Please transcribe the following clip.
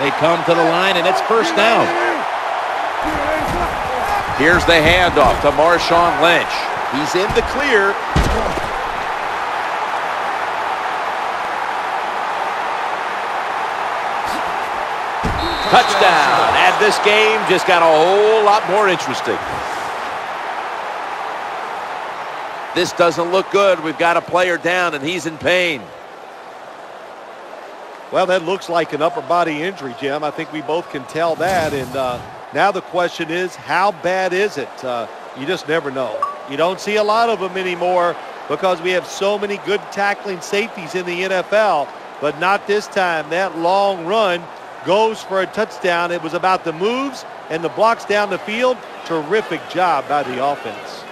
They come to the line, and it's first down. Here's the handoff to Marshawn Lynch. He's in the clear. Touchdown. And this game just got a whole lot more interesting. This doesn't look good. We've got a player down, and he's in pain. Well, that looks like an upper body injury, Jim. I think we both can tell that. And uh, now the question is, how bad is it? Uh, you just never know. You don't see a lot of them anymore because we have so many good tackling safeties in the NFL, but not this time. That long run goes for a touchdown. It was about the moves and the blocks down the field. Terrific job by the offense.